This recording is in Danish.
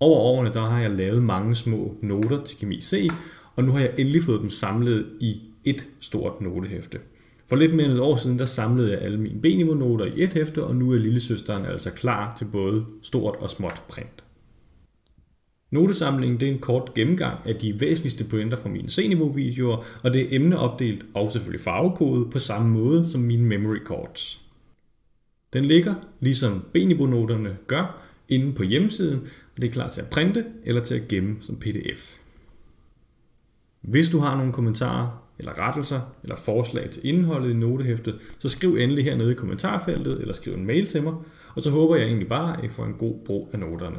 Over årene der har jeg lavet mange små noter til Kemi C, og nu har jeg endelig fået dem samlet i et stort notehæfte. For lidt mere end et år siden, der samlede jeg alle mine B-niveau-noter i et hæfte, og nu er lillesøsteren altså klar til både stort og småt print. Notesamlingen det er en kort gennemgang af de væsentligste pointer fra mine C-niveau-videoer, og det er emneopdelt og selvfølgelig farvekodet på samme måde som mine memory cards. Den ligger, ligesom B-niveau-noterne gør, inde på hjemmesiden, og det er klar til at printe eller til at gemme som pdf. Hvis du har nogle kommentarer, eller rettelser, eller forslag til indholdet i notehæftet, så skriv endelig hernede i kommentarfeltet, eller skriv en mail til mig, og så håber jeg egentlig bare, at I får en god brug af noterne.